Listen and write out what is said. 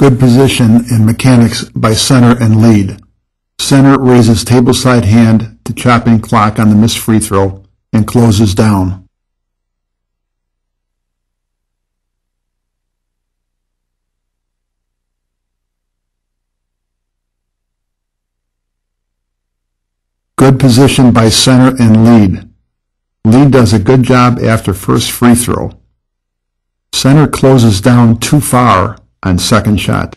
Good position in mechanics by center and lead. Center raises tableside hand to chopping clock on the missed free throw and closes down. Good position by center and lead. Lead does a good job after first free throw. Center closes down too far on second shot.